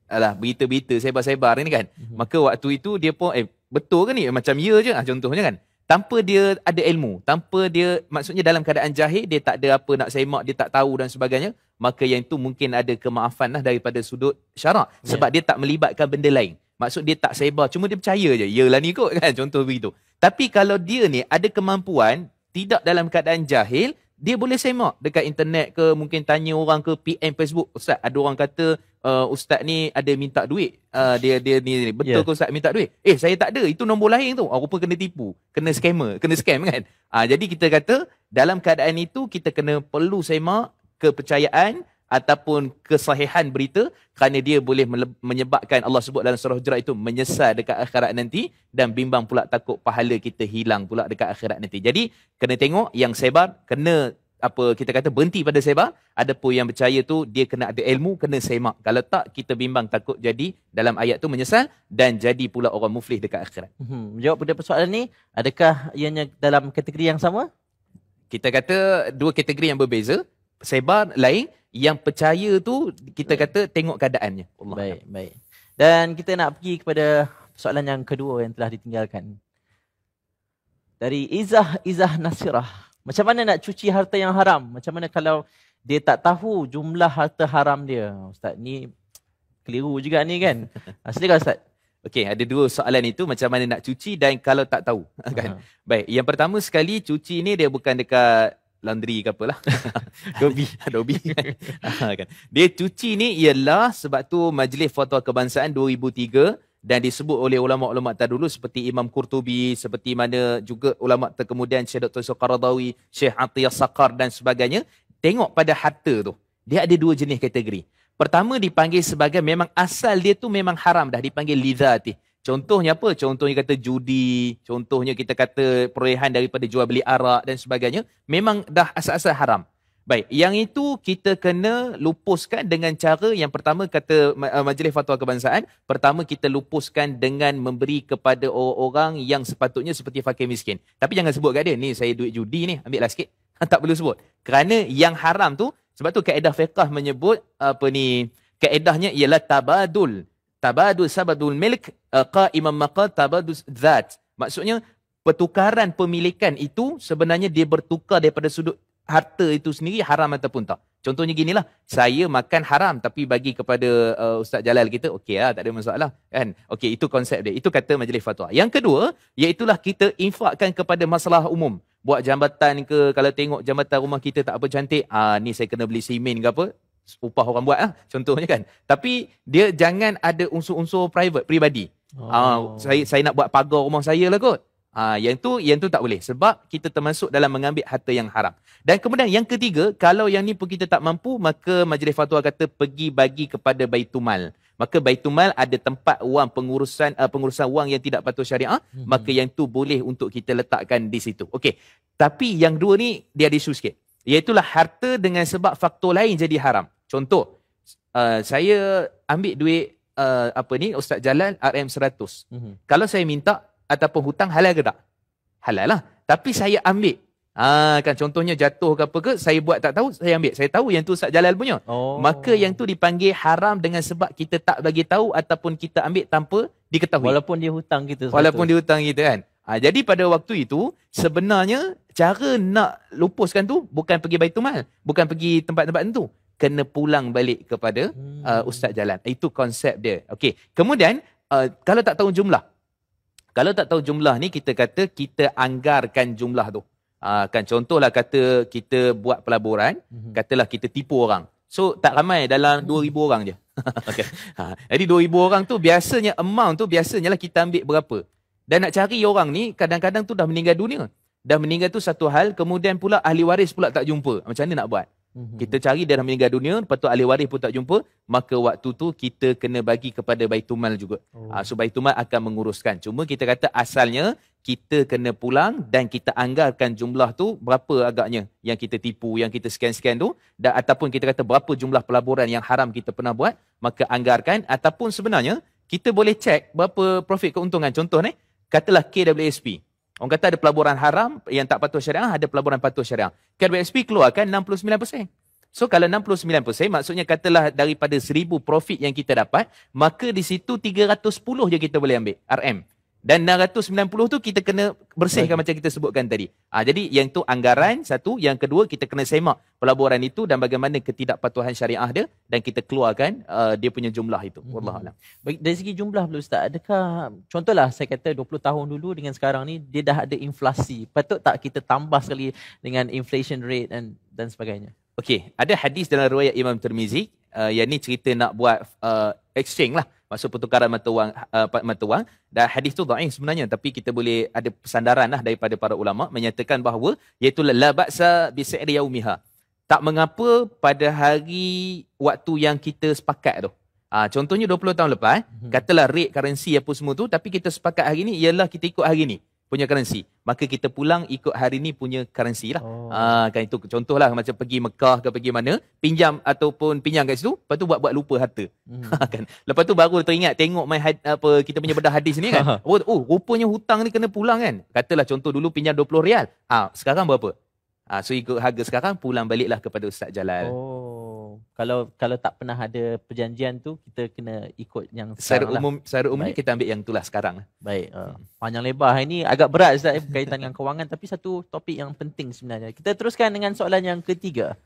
alah berita-berita sebar-sebar ni kan. Mhm. Maka waktu itu dia pun eh betul ke ni macam ya je ah contohnya kan. Tanpa dia ada ilmu, tanpa dia maksudnya dalam keadaan jahil dia tak ada apa nak semak, dia tak tahu dan sebagainya, maka yang itu mungkin ada kemaafan lah daripada sudut syarak Ya. sebab dia tak melibatkan benda lain. Maksud dia tak sebar, cuma dia percaya je. Yalah ni kot kan contoh begitu. Tapi kalau dia ni ada kemampuan tidak dalam keadaan jahil, dia boleh semak dekat internet ke mungkin tanya orang ke PM Facebook ustaz ada orang kata uh, ustaz ni ada minta duit. Uh, dia dia ni, betul yeah. ke ustaz minta duit? Eh saya tak ada. Itu nombor lain tu. Oh, rupa kena tipu. Kena scammer. Kena scam kan? Uh, jadi kita kata dalam keadaan itu kita kena perlu semak kepercayaan ataupun kesahihan berita kerana dia boleh menyebabkan Allah sebut dalam surah Hujurat itu menyesal dekat akhirat nanti dan bimbang pula takut pahala kita hilang pula dekat akhirat nanti. Jadi kena tengok yang sebar kena apa kita kata berhenti pada sebar adapun yang percaya tu dia kena ada ilmu kena semak kalau tak kita bimbang takut jadi dalam ayat tu menyesal dan jadi pula orang muflih dekat akhirat Hmm, jawab pada persoalan ni, adakah ianya dalam kategori yang sama? kita kata dua kategori yang berbeza sebar lain yang percaya tu kita kata tengok keadaannya Allah Baik, baik. Dan kita nak pergi kepada soalan yang kedua yang telah ditinggalkan. Dari Izah Izah Nasirah. Macam mana nak cuci harta yang haram? Macam mana kalau dia tak tahu jumlah harta haram dia? Ustaz, ni keliru juga ni kan? Ah, Silakan Ustaz. Okey, ada dua soalan itu macam mana nak cuci dan kalau tak tahu kan. Ha. Baik, yang pertama sekali cuci ni dia bukan dekat laundry ke apalah. Adobe, Adobe. Ah, kan. Dia cuci ni ialah sebab tu Majlis Fatwa Kebangsaan 2003 dan disebut oleh ulama-ulama terdahulu seperti Imam Qurtubi, seperti mana juga ulama terkemudian Syekh Dr. Yusuf Qaradawi, Syekh Atiyah Sakar dan sebagainya. Tengok pada harta tu. Dia ada dua jenis kategori. Pertama dipanggil sebagai memang asal dia tu memang haram dah dipanggil lidhati. Contohnya apa? Contohnya kata judi, contohnya kita kata perolehan daripada jual beli arak dan sebagainya, memang dah asal-asal haram. Baik, yang itu kita kena lupuskan dengan cara yang pertama kata uh, Majlis Fatwa Kebangsaan, pertama kita lupuskan dengan memberi kepada orang-orang yang sepatutnya seperti fakir miskin. Tapi jangan sebut kat dia, ni saya duit judi ni, ambil lah sikit. tak perlu sebut. Kerana yang haram tu, sebab tu kaedah fiqah menyebut apa ni, kaedahnya ialah tabadul. Tabadul sabadul milk uh, qaiman maqal tabadul zat. Maksudnya pertukaran pemilikan itu sebenarnya dia bertukar daripada sudut harta itu sendiri haram ataupun tak. Contohnya ginilah, saya makan haram tapi bagi kepada uh, Ustaz Jalal kita, okey lah, tak ada masalah. Kan? Okey, itu konsep dia. Itu kata majlis fatwa. Yang kedua, iaitulah kita infakkan kepada masalah umum. Buat jambatan ke, kalau tengok jambatan rumah kita tak apa cantik, ah ni saya kena beli simen ke apa, upah orang buat lah, contohnya kan. Tapi dia jangan ada unsur-unsur private, peribadi. Oh. Ah, saya saya nak buat pagar rumah saya lah kot. Ah, yang tu yang tu tak boleh sebab kita termasuk dalam mengambil harta yang haram. Dan kemudian yang ketiga, kalau yang ni pun kita tak mampu, maka majlis fatwa kata pergi bagi kepada Baitumal. Maka Baitumal ada tempat wang pengurusan uh, pengurusan wang yang tidak patuh syariah, hmm. maka yang tu boleh untuk kita letakkan di situ. Okey. Tapi yang dua ni dia ada isu sikit. Iaitulah harta dengan sebab faktor lain jadi haram. Contoh, uh, saya ambil duit uh, apa ni Ustaz Jalal RM100. Hmm. Kalau saya minta ataupun hutang halal ke tak? Halal lah. Tapi saya ambil. Ha, kan contohnya jatuh ke apa ke, saya buat tak tahu, saya ambil. Saya tahu yang tu Ustaz Jalal punya. Oh. Maka yang tu dipanggil haram dengan sebab kita tak bagi tahu ataupun kita ambil tanpa diketahui. Walaupun dia hutang kita. Walaupun dia hutang kita kan. Ha, jadi pada waktu itu, sebenarnya cara nak lupuskan tu bukan pergi Baitul Mal. Bukan pergi tempat-tempat itu. Kena pulang balik kepada hmm. uh, Ustaz Jalan. Itu konsep dia. Okey. Kemudian, uh, kalau tak tahu jumlah, kalau tak tahu jumlah ni, kita kata kita anggarkan jumlah tu. Ha, kan contohlah kata kita buat pelaburan, mm-hmm. katalah kita tipu orang. So tak ramai dalam 2000 orang je. okay. ha, jadi 2000 orang tu biasanya amount tu biasanya lah kita ambil berapa. Dan nak cari orang ni kadang-kadang tu dah meninggal dunia. Dah meninggal tu satu hal, kemudian pula ahli waris pula tak jumpa. Macam mana nak buat? Mhm. Kita cari dia dah meninggal dunia, lepas tu ahli waris pun tak jumpa, maka waktu tu kita kena bagi kepada Baitumal juga. Oh. Uh, so Baitumal akan menguruskan. Cuma kita kata asalnya kita kena pulang dan kita anggarkan jumlah tu berapa agaknya yang kita tipu, yang kita scan-scan tu dan ataupun kita kata berapa jumlah pelaburan yang haram kita pernah buat, maka anggarkan ataupun sebenarnya kita boleh cek berapa profit keuntungan. Contoh ni, katalah KWSP. Orang kata ada pelaburan haram yang tak patuh syariah, ada pelaburan patuh syariah. KWSP keluarkan 69%. So kalau 69% maksudnya katalah daripada 1000 profit yang kita dapat, maka di situ 310 je kita boleh ambil RM. Dan 690 tu kita kena bersihkan macam kita sebutkan tadi. Ha, jadi yang tu anggaran satu, yang kedua kita kena semak pelaburan itu dan bagaimana ketidakpatuhan syariah dia dan kita keluarkan uh, dia punya jumlah itu. Hmm. Wallahualam. Baik dari segi jumlah dulu Ustaz, adakah contohlah saya kata 20 tahun dulu dengan sekarang ni dia dah ada inflasi. Patut tak kita tambah sekali dengan inflation rate dan dan sebagainya? Okey, ada hadis dalam riwayat Imam Tirmizi uh, yang ni cerita nak buat uh, exchange lah maksud pertukaran mata wang uh, mata wang dan hadis tu dhaif sebenarnya. Tapi kita boleh ada pesandaran lah daripada para ulama menyatakan bahawa iaitu la ba'sa bi sa'ri yaumiha. Tak mengapa pada hari waktu yang kita sepakat tu. Ah, contohnya 20 tahun lepas, mm-hmm. katalah rate currency apa semua tu, tapi kita sepakat hari ni ialah kita ikut hari ni punya currency. Maka kita pulang ikut hari ni punya currency lah. Oh. Ah, kan itu contohlah macam pergi Mekah ke pergi mana, pinjam ataupun pinjam kat situ, lepas tu buat-buat lupa harta. Hmm. kan. Lepas tu baru teringat tengok my had, apa kita punya bedah hadis ni kan. oh, oh, rupanya hutang ni kena pulang kan. Katalah contoh dulu pinjam 20 rial. Ah, sekarang berapa? Ah, so ikut harga sekarang pulang baliklah kepada Ustaz Jalal. Oh, kalau kalau tak pernah ada perjanjian tu kita kena ikut yang secara umum lah. secara umum kita ambil yang itulah sekarang. Baik. Uh, panjang lebar hari ni agak berat Ustaz eh, berkaitan dengan kewangan tapi satu topik yang penting sebenarnya. Kita teruskan dengan soalan yang ketiga.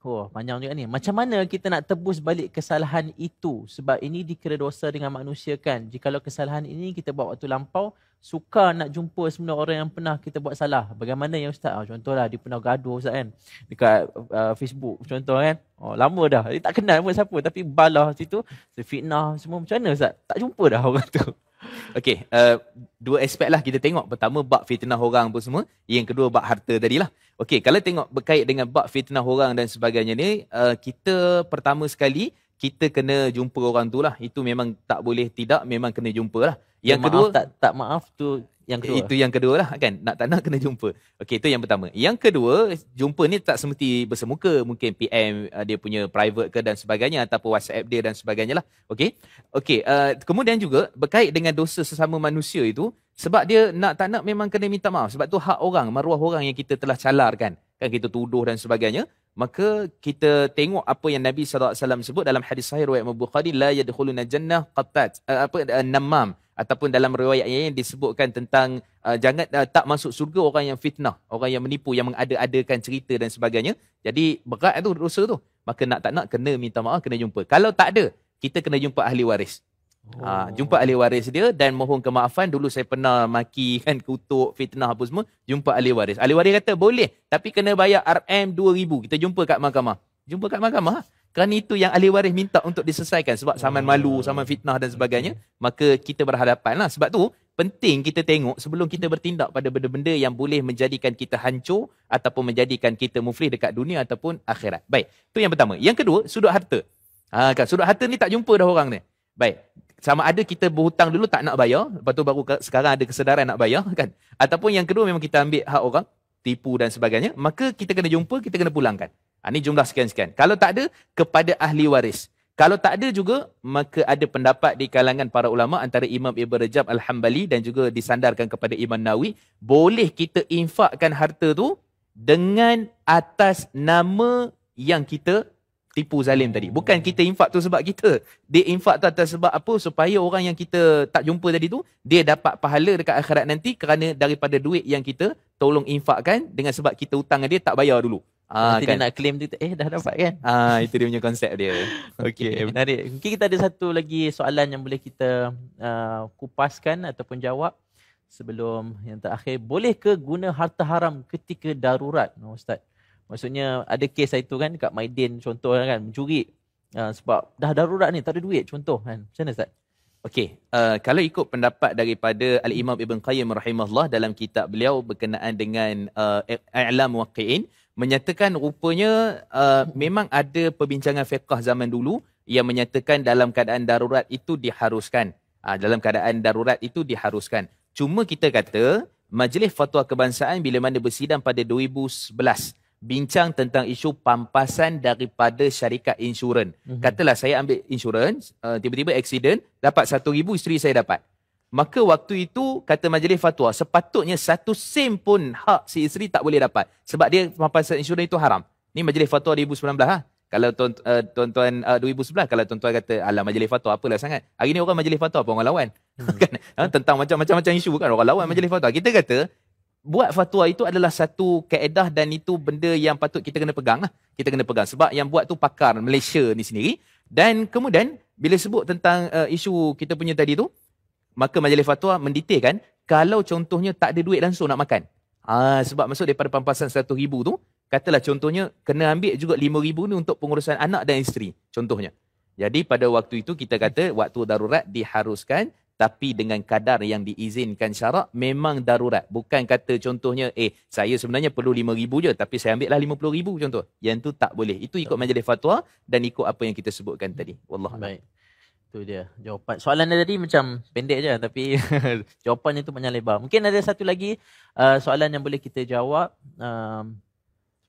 Oh, panjang juga ni. Macam mana kita nak tebus balik kesalahan itu? Sebab ini dikira dosa dengan manusia kan. Jikalau kesalahan ini kita buat waktu lampau, suka nak jumpa sebenarnya orang yang pernah kita buat salah. Bagaimana ya Ustaz? Oh, contohlah dia pernah gaduh Ustaz kan. Dekat uh, Facebook contoh kan. Oh, lama dah. Dia tak kenal pun siapa. Tapi balah situ. Fitnah semua. Macam mana Ustaz? Tak jumpa dah orang tu. Okey, uh, dua aspek lah kita tengok. Pertama, bab fitnah orang pun semua. Yang kedua, bab harta tadi lah. Okey, kalau tengok berkait dengan bab fitnah orang dan sebagainya ni, uh, kita pertama sekali, kita kena jumpa orang tu lah. Itu memang tak boleh tidak, memang kena jumpa lah. Yang ya, kedua, maaf, tak, tak maaf tu yang kedua. Itu yang kedua lah kan. Nak tak nak kena jumpa. Okey, itu yang pertama. Yang kedua, jumpa ni tak semesti bersemuka. Mungkin PM uh, dia punya private ke dan sebagainya. Ataupun WhatsApp dia dan sebagainya lah. Okey. Okey, uh, kemudian juga berkait dengan dosa sesama manusia itu. Sebab dia nak tak nak memang kena minta maaf. Sebab tu hak orang, maruah orang yang kita telah calarkan. Kan kita tuduh dan sebagainya. Maka kita tengok apa yang Nabi SAW sebut dalam hadis sahih riwayat Bukhari la yadkhuluna jannah qattat uh, apa uh, namam ataupun dalam riwayat yang disebutkan tentang uh, jangan uh, tak masuk surga orang yang fitnah, orang yang menipu, yang mengada-adakan cerita dan sebagainya. Jadi berat tu dosa tu. Maka nak tak nak kena minta maaf, kena jumpa. Kalau tak ada, kita kena jumpa ahli waris. Oh. Ha, jumpa ahli waris dia dan mohon kemaafan dulu saya pernah maki kan kutuk fitnah apa semua jumpa ahli waris ahli waris kata boleh tapi kena bayar RM 2000 kita jumpa kat mahkamah jumpa kat mahkamah kerana itu yang ahli waris minta untuk diselesaikan sebab saman malu, saman fitnah dan sebagainya. Maka kita berhadapan lah. Sebab tu penting kita tengok sebelum kita bertindak pada benda-benda yang boleh menjadikan kita hancur ataupun menjadikan kita muflih dekat dunia ataupun akhirat. Baik, itu yang pertama. Yang kedua, sudut harta. Ha, kan? Sudut harta ni tak jumpa dah orang ni. Baik, sama ada kita berhutang dulu tak nak bayar, lepas tu baru sekarang ada kesedaran nak bayar kan. Ataupun yang kedua memang kita ambil hak orang, tipu dan sebagainya, maka kita kena jumpa, kita kena pulangkan. Ha, ini jumlah sekian-sekian. Kalau tak ada, kepada ahli waris. Kalau tak ada juga, maka ada pendapat di kalangan para ulama antara Imam Ibn Rajab Al-Hambali dan juga disandarkan kepada Imam Nawi. Boleh kita infakkan harta tu dengan atas nama yang kita tipu zalim tadi. Bukan kita infak tu sebab kita. Dia infak tu atas sebab apa? Supaya orang yang kita tak jumpa tadi tu, dia dapat pahala dekat akhirat nanti kerana daripada duit yang kita tolong infakkan dengan sebab kita hutang dia tak bayar dulu. Ah, Nanti kan? dia nak claim tu, eh dah dapat kan? Ah, itu dia punya konsep dia. Okey, okay, menarik. Mungkin kita ada satu lagi soalan yang boleh kita uh, kupaskan ataupun jawab sebelum yang terakhir. Boleh ke guna harta haram ketika darurat, Ustaz? Maksudnya ada kes itu kan dekat Maidin contoh kan, mencuri. Uh, sebab dah darurat ni, tak ada duit contoh kan. Macam mana Ustaz? Okey, uh, kalau ikut pendapat daripada Al-Imam Ibn Qayyim rahimahullah dalam kitab beliau berkenaan dengan uh, I'lam Waqi'in, menyatakan rupanya uh, memang ada perbincangan fiqah zaman dulu yang menyatakan dalam keadaan darurat itu diharuskan. Uh, dalam keadaan darurat itu diharuskan. Cuma kita kata Majlis Fatwa Kebangsaan bila mana bersidang pada 2011 bincang tentang isu pampasan daripada syarikat insurans. Mm-hmm. Katalah saya ambil insurans, uh, tiba-tiba accident, dapat 1000 isteri saya dapat. Maka waktu itu kata majlis fatwa sepatutnya satu sen pun hak si isteri tak boleh dapat sebab dia pampasan insurans itu haram. Ni majlis fatwa 2019 ha. Kalau tuan, uh, tuan-tuan uh, 2011 kalau tuan-tuan kata alah majlis fatwa apalah sangat. Hari ni orang majlis fatwa apa orang lawan. Hmm. kan? Ha? tentang macam-macam isu kan orang lawan majlis fatwa. Kita kata buat fatwa itu adalah satu kaedah dan itu benda yang patut kita kena pegang lah. Kita kena pegang sebab yang buat tu pakar Malaysia ni sendiri dan kemudian bila sebut tentang uh, isu kita punya tadi tu maka majlis fatwa mendetailkan kalau contohnya tak ada duit langsung nak makan. Ha, sebab masuk daripada pampasan RM100,000 tu, katalah contohnya kena ambil juga RM5,000 ni untuk pengurusan anak dan isteri. Contohnya. Jadi pada waktu itu kita kata waktu darurat diharuskan tapi dengan kadar yang diizinkan syarak memang darurat. Bukan kata contohnya eh saya sebenarnya perlu RM5,000 je tapi saya ambil lah RM50,000 contoh. Yang tu tak boleh. Itu ikut majlis fatwa dan ikut apa yang kita sebutkan tadi. Wallah. Baik. Tu dia jawapan. Soalan dia tadi macam pendek je tapi jawapannya tu banyak lebar. Mungkin ada satu lagi uh, soalan yang boleh kita jawab. Um,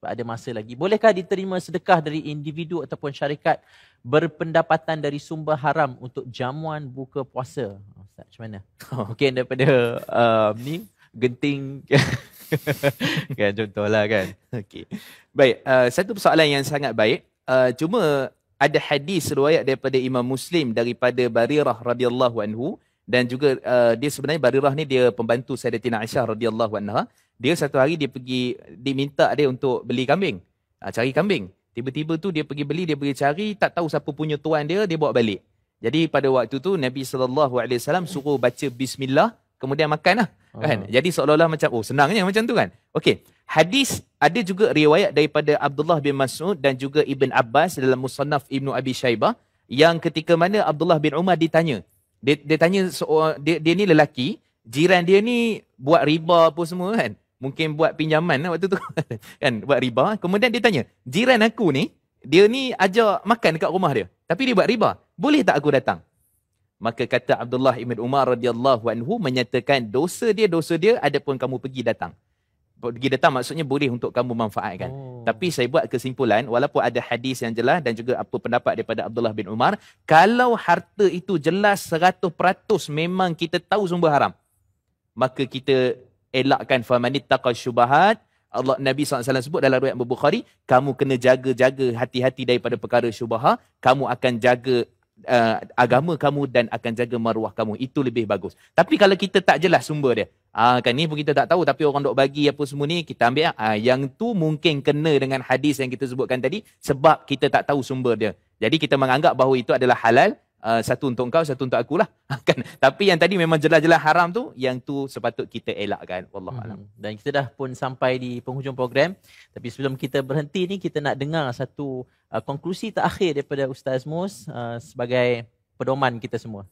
sebab ada masa lagi. Bolehkah diterima sedekah dari individu ataupun syarikat berpendapatan dari sumber haram untuk jamuan buka puasa? Ustaz, macam mana? Mungkin daripada um, ni genting kan contohlah kan. Okey. Baik, uh, satu persoalan yang sangat baik. Uh, cuma ada hadis riwayat daripada Imam Muslim daripada Barirah radhiyallahu anhu dan juga uh, dia sebenarnya Barirah ni dia pembantu Sayyidatina Aisyah radhiyallahu anha. Dia satu hari dia pergi diminta dia untuk beli kambing. Uh, cari kambing. Tiba-tiba tu dia pergi beli, dia pergi cari, tak tahu siapa punya tuan dia, dia bawa balik. Jadi pada waktu tu Nabi wasallam suruh baca bismillah kemudian makanlah. Kan? Uh. Jadi seolah-olah macam oh senangnya macam tu kan. Okey. Hadis ada juga riwayat daripada Abdullah bin Mas'ud dan juga Ibn Abbas dalam Musannaf Ibnu Abi Shaybah yang ketika mana Abdullah bin Umar ditanya. Dia, dia tanya dia, dia ni lelaki, jiran dia ni buat riba apa semua kan. Mungkin buat pinjaman lah waktu tu kan buat riba. Kemudian dia tanya, jiran aku ni dia ni ajak makan dekat rumah dia. Tapi dia buat riba. Boleh tak aku datang? Maka kata Abdullah ibn Umar radhiyallahu anhu menyatakan dosa dia dosa dia adapun kamu pergi datang pergi datang maksudnya boleh untuk kamu manfaatkan. Oh. Tapi saya buat kesimpulan walaupun ada hadis yang jelas dan juga apa pendapat daripada Abdullah bin Umar, kalau harta itu jelas 100% memang kita tahu sumber haram, maka kita elakkan famanit taqal syubahat. Allah Nabi SAW sebut dalam riwayat Bukhari, kamu kena jaga-jaga hati-hati daripada perkara syubahah, kamu akan jaga uh, agama kamu dan akan jaga maruah kamu. Itu lebih bagus. Tapi kalau kita tak jelas sumber dia, ah kan ni pun kita tak tahu tapi orang dok bagi apa semua ni kita ambil ah yang tu mungkin kena dengan hadis yang kita sebutkan tadi sebab kita tak tahu sumber dia. Jadi kita menganggap bahawa itu adalah halal, uh, satu untuk kau, satu untuk aku lah. kan? Tapi yang tadi memang jelas-jelas haram tu, yang tu sepatut kita elakkan. Wallahualam. Hmm. Dan kita dah pun sampai di penghujung program. Tapi sebelum kita berhenti ni, kita nak dengar satu uh, konklusi terakhir daripada Ustaz Mus uh, sebagai pedoman kita semua.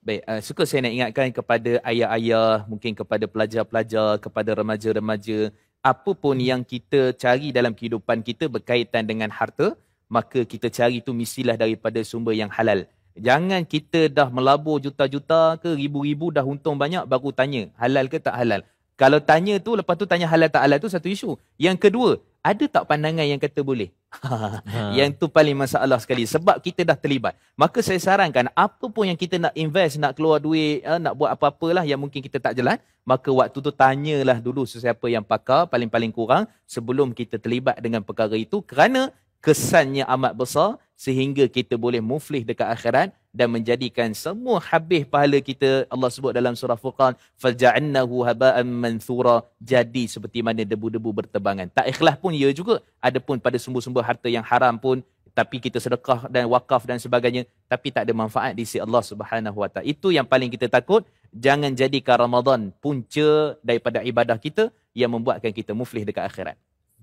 Baik, uh, suka saya nak ingatkan kepada ayah-ayah, mungkin kepada pelajar-pelajar, kepada remaja-remaja, apa pun yang kita cari dalam kehidupan kita berkaitan dengan harta, maka kita cari tu mestilah daripada sumber yang halal. Jangan kita dah melabur juta-juta ke ribu-ribu dah untung banyak baru tanya halal ke tak halal. Kalau tanya tu lepas tu tanya halal tak halal tu satu isu. Yang kedua, ada tak pandangan yang kata boleh? Ha. yang tu paling masalah sekali sebab kita dah terlibat. Maka saya sarankan apa pun yang kita nak invest, nak keluar duit, eh, nak buat apa-apalah yang mungkin kita tak jelas, maka waktu tu tanyalah dulu sesiapa yang pakar paling-paling kurang sebelum kita terlibat dengan perkara itu kerana kesannya amat besar sehingga kita boleh muflih dekat akhirat dan menjadikan semua habis pahala kita Allah sebut dalam surah Furqan faja'annahu haba'an manthura jadi seperti mana debu-debu bertebangan. Tak ikhlas pun ya juga. Adapun pada sumber-sumber harta yang haram pun tapi kita sedekah dan wakaf dan sebagainya tapi tak ada manfaat di sisi Allah Subhanahu Wa Taala. Itu yang paling kita takut. Jangan jadikan Ramadan punca daripada ibadah kita yang membuatkan kita muflih dekat akhirat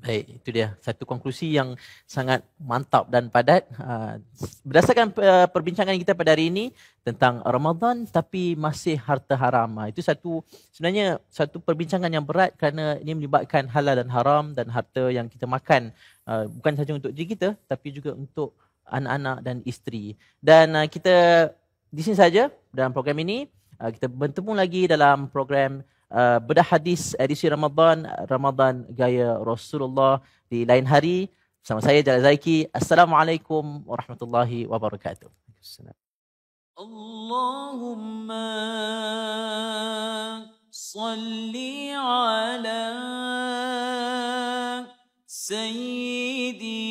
Baik, itu dia satu konklusi yang sangat mantap dan padat. Uh, berdasarkan uh, perbincangan kita pada hari ini tentang Ramadan tapi masih harta haram. Uh, itu satu sebenarnya satu perbincangan yang berat kerana ini melibatkan halal dan haram dan harta yang kita makan uh, bukan sahaja untuk diri kita tapi juga untuk anak-anak dan isteri. Dan uh, kita di sini saja dalam program ini. Kita bertemu lagi dalam program uh, bedah hadis edisi Ramadan Ramadan gaya Rasulullah di lain hari bersama saya Jalal Zaiki. Assalamualaikum warahmatullahi wabarakatuh. Allahumma salli ala sayyidina